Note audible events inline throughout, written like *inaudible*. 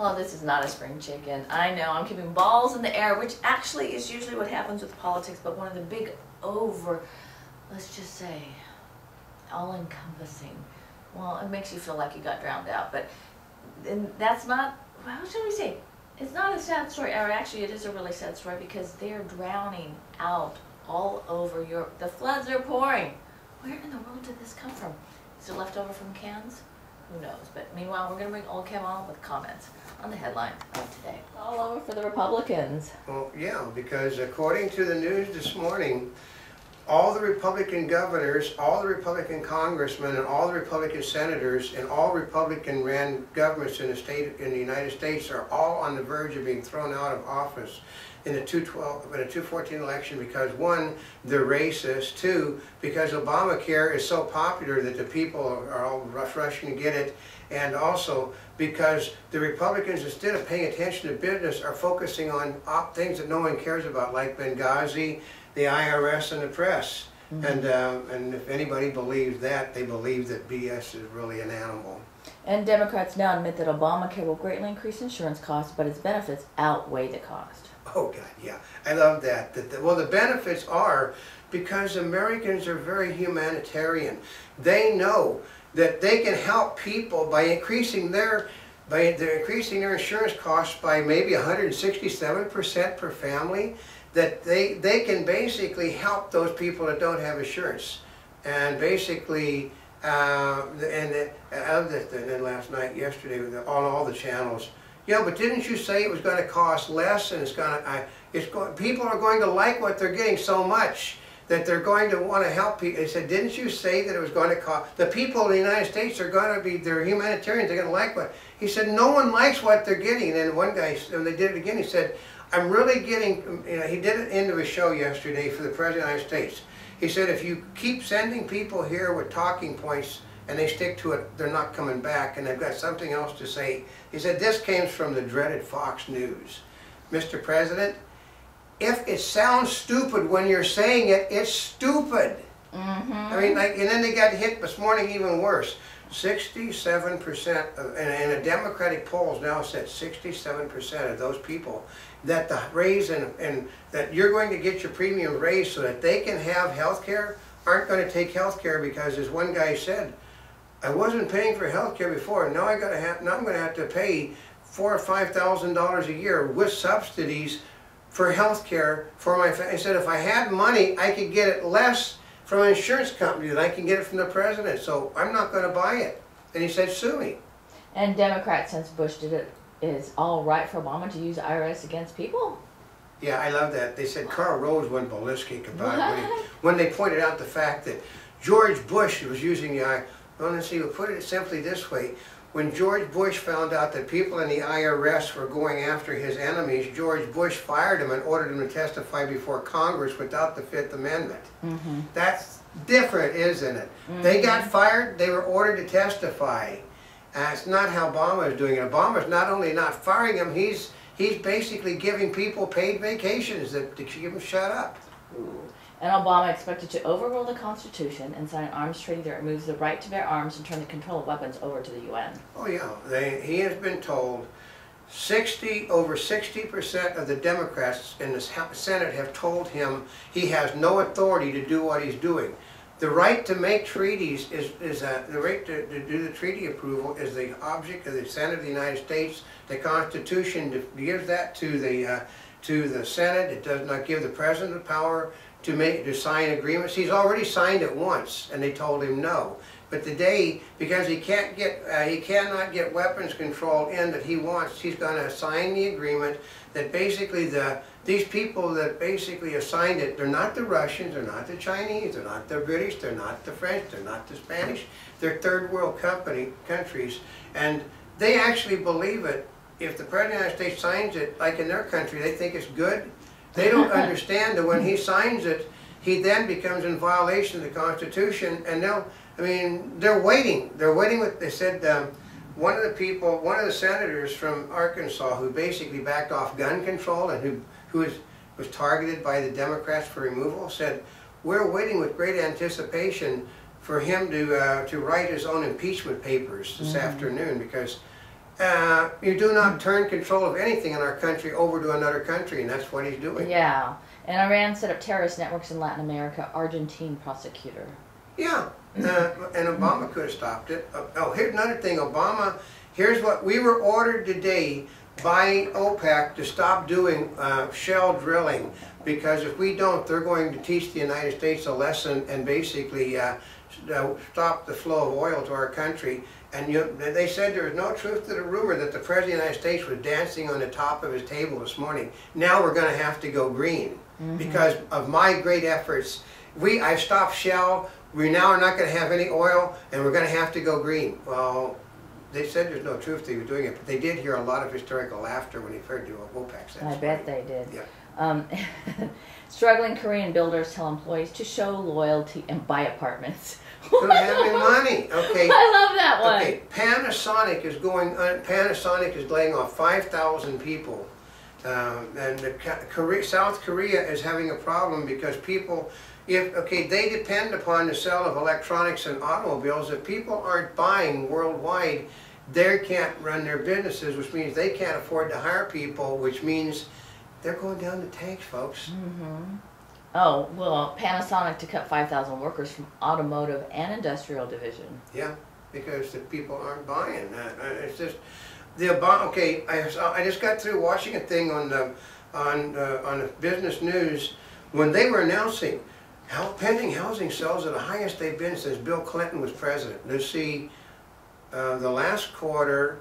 Oh, this is not a spring chicken. I know, I'm keeping balls in the air, which actually is usually what happens with politics, but one of the big over, let's just say, all encompassing. Well, it makes you feel like you got drowned out, but that's not, how should we say? It's not a sad story, or actually it is a really sad story because they're drowning out all over Europe. The floods are pouring. Where in the world did this come from? Is it left over from cans? Who knows? But meanwhile, we're going to bring Oldecam on with comments on the headlines of today. All over for the Republicans. Well, yeah, because according to the news this morning, all the Republican governors, all the Republican congressmen, and all the Republican senators, and all Republican ran governments in the state in the United States are all on the verge of being thrown out of office in the 212 in the 214 election because one, they're racist. Two, because Obamacare is so popular that the people are all rushing to get it, and also because the Republicans, instead of paying attention to business, are focusing on things that no one cares about, like Benghazi, the IRS, and the press. Mm -hmm. And uh, and if anybody believes that, they believe that BS is really an animal. And Democrats now admit that Obamacare will greatly increase insurance costs, but its benefits outweigh the cost. Oh God, yeah, I love that. That the, well, the benefits are because Americans are very humanitarian. They know that they can help people by increasing their by they're increasing their insurance costs by maybe 167% per family, that they, they can basically help those people that don't have insurance. And basically, uh, and, and, and then last night, yesterday, on all the channels, yeah, but didn't you say it was going to cost less and it's going to, it's going, people are going to like what they're getting so much that they're going to want to help people. They said, didn't you say that it was going to cost, the people in the United States are going to be, they're humanitarians, they're going to like what, he said, no one likes what they're getting. And then one guy, when they did it again, he said, I'm really getting, you know, he did it into a show yesterday for the President of the United States. He said, if you keep sending people here with talking points and they stick to it, they're not coming back and they've got something else to say. He said, this came from the dreaded Fox News. Mr. President, if it sounds stupid when you're saying it, it's stupid. Mm -hmm. I mean, like, and then they got hit this morning even worse. 67% of, and, and the Democratic polls now said 67% of those people that the raise and, and that you're going to get your premium raised so that they can have health care aren't going to take health care because as one guy said, I wasn't paying for health care before. Now I gotta have now I'm gonna have to pay four or five thousand dollars a year with subsidies for health care for my family. I said if I had money I could get it less from an insurance company than I can get it from the president. So I'm not gonna buy it. And he said, sue me. And Democrats, since Bush did it, is all right for Obama to use IRS against people? Yeah, I love that. They said Karl Rove went ballistic about *laughs* it when, he, when they pointed out the fact that George Bush was using the IRS well, let's see, we'll put it simply this way. When George Bush found out that people in the IRS were going after his enemies, George Bush fired him and ordered him to testify before Congress without the Fifth Amendment. Mm -hmm. That's different, isn't it? Mm -hmm. They got fired, they were ordered to testify. That's not how Obama is doing it. Obama's not only not firing them, he's he's basically giving people paid vacations that to keep them shut up. And Obama expected to overrule the Constitution and sign an arms treaty that removes the right to bear arms and turn the control of weapons over to the UN. Oh yeah, they, he has been told 60, over 60% of the Democrats in the Senate have told him he has no authority to do what he's doing. The right to make treaties is, is a, the right to, to do the treaty approval is the object of the Senate of the United States. The Constitution gives that to the, uh, to the Senate. It does not give the President the power to make to sign agreements. He's already signed it once, and they told him no. But today, because he can't get, uh, he cannot get weapons control in that he wants, he's going to sign the agreement that basically the these people that basically have signed it, they're not the Russians, they're not the Chinese, they're not the British, they're not the French, they're not the Spanish, they're third world company countries, and they actually believe it. If the President of the United States signs it, like in their country, they think it's good, they don't understand that when he signs it, he then becomes in violation of the Constitution, and they'll, I mean, they're waiting. They're waiting with, they said, um, one of the people, one of the senators from Arkansas who basically backed off gun control and who, who was, was targeted by the Democrats for removal said, we're waiting with great anticipation for him to, uh, to write his own impeachment papers this mm -hmm. afternoon because uh, you do not turn control of anything in our country over to another country, and that's what he's doing. Yeah. And Iran set up terrorist networks in Latin America. Argentine prosecutor. Yeah, uh, and Obama could have stopped it. Uh, oh, here's another thing. Obama, here's what we were ordered today by OPEC to stop doing uh, shell drilling because if we don't, they're going to teach the United States a lesson and basically uh, uh, stop the flow of oil to our country. And you, they said there was no truth to the rumor that the President of the United States was dancing on the top of his table this morning. Now we're going to have to go green because of my great efforts. We, I stopped Shell. We now are not going to have any oil, and we're going to have to go green. Well, they said there's no truth to he was doing it, but they did hear a lot of hysterical laughter when he heard to OPEC said. I bet they did. Yeah. Um, *laughs* struggling Korean builders tell employees to show loyalty and buy apartments. *laughs* Don't have any money. Okay. *laughs* I love that one. Okay, Panasonic is going, uh, Panasonic is laying off 5,000 people. Um, and the Korea, South Korea is having a problem because people, if, okay, they depend upon the sale of electronics and automobiles. If people aren't buying worldwide, they can't run their businesses, which means they can't afford to hire people, which means they're going down the tanks, folks. Mm -hmm. Oh, well, Panasonic to cut 5,000 workers from automotive and industrial division. Yeah, because the people aren't buying. Uh, uh, it's just the Obama. Okay, I, I just got through watching a thing on the on uh, on business news when they were announcing how pending housing sales are the highest they've been since Bill Clinton was president. You see, uh, the last quarter,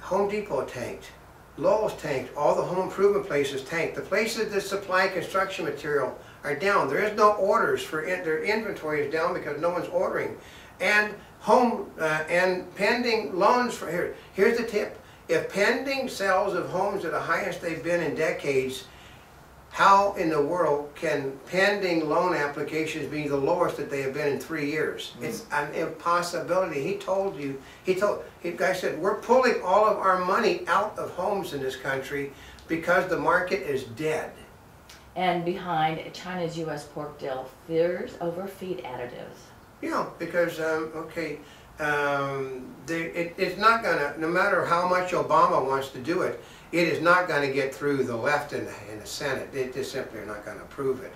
Home Depot tanked. Lowe's tanked. All the home improvement places tanked. The places that supply construction material are down. There is no orders for in, their inventory is down because no one's ordering. And home uh, and pending loans for here. Here's the tip: if pending sales of homes are the highest they've been in decades, how in the world can pending loan applications be the lowest that they have been in three years? It's an impossibility. He told you, he told, he guy said, we're pulling all of our money out of homes in this country because the market is dead. And behind China's U.S. pork deal, fears over feed additives. Yeah, because, um, okay, um, they, it, it's not gonna, no matter how much Obama wants to do it, it is not gonna get through the left in the, in the Senate. They just simply are not gonna approve it.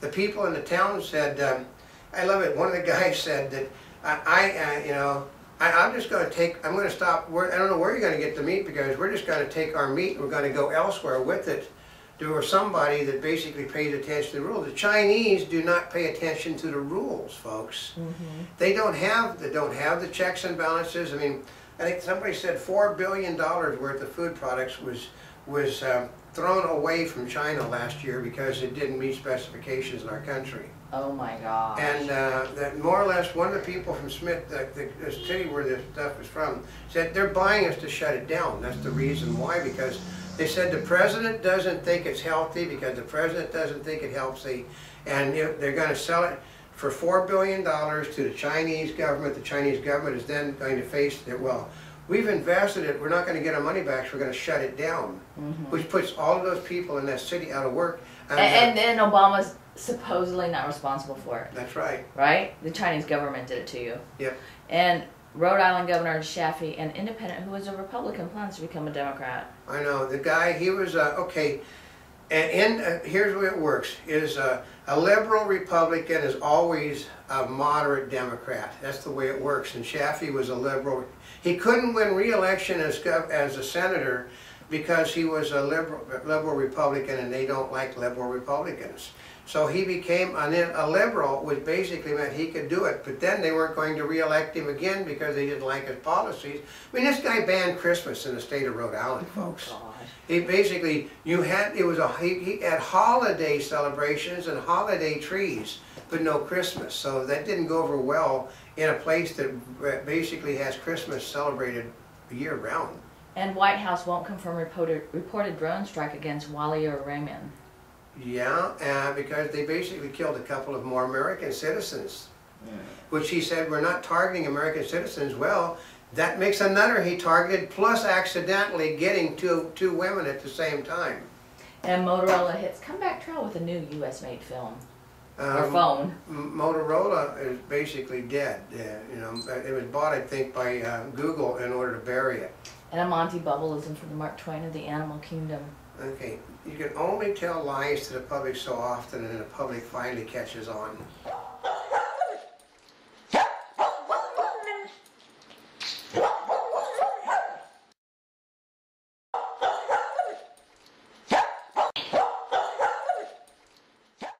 The people in the town said, um, I love it, one of the *laughs* guys said that, I, I uh, you know, I, I'm just gonna take, I'm gonna stop, where, I don't know where you're gonna get the meat because we're just gonna take our meat and we're gonna go elsewhere with it. There was somebody that basically pays attention to the rules. The Chinese do not pay attention to the rules, folks. They don't have, they don't have the checks and balances. I mean, I think somebody said four billion dollars worth of food products was, was um, thrown away from China last year because it didn't meet specifications in our country. Oh my gosh. And uh, that more or less, one of the people from Smith, the, the, the city where this stuff was from, said they're buying us to shut it down. That's the reason why, because they said the president doesn't think it's healthy, because the president doesn't think it helps the, and they're gonna sell it for four billion dollars to the Chinese government. The Chinese government is then going to face that, well, we've invested it, we're not gonna get our money back, so we're gonna shut it down. Mm-hmm. Which puts all of those people in that city out of work. and, and then Obama's supposedly not responsible for it, That's right, right? The Chinese government did it to you. yep. And Rhode Island Governor Chafee, an independent who was a Republican, plans to become a Democrat. I know, the guy, he was, uh, okay, and in, uh, here's way it works, is uh, a liberal Republican is always a moderate Democrat. That's the way it works, and Chafee was a liberal. He couldn't win re-election as, as a senator because he was a liberal, liberal Republican and they don't like liberal Republicans. So he became an, a liberal, which basically meant he could do it. But then they weren't going to re-elect him again because they didn't like his policies. I mean, this guy banned Christmas in the state of Rhode Island, oh, folks. Oh. He basically, you had, it was a, he, he had holiday celebrations and holiday trees, but no Christmas. So that didn't go over well in a place that basically has Christmas celebrated year round. And White House won't confirm reported, reported drone strike against Wali-ur-Rehman. Yeah, uh, because they basically killed a couple of more American citizens, which he said we're not targeting American citizens. Well, that makes another he targeted, plus accidentally getting two, two women at the same time. And Motorola hits comeback trail with a new U.S. made film or Um, phone. Motorola is basically dead. Uh, you know, it was bought, I think, by uh, Google in order to bury it. And a Monty Bubbleism from the Mark Twain of the Animal Kingdom. Okay, you can only tell lies to the public so often and the public finally catches on.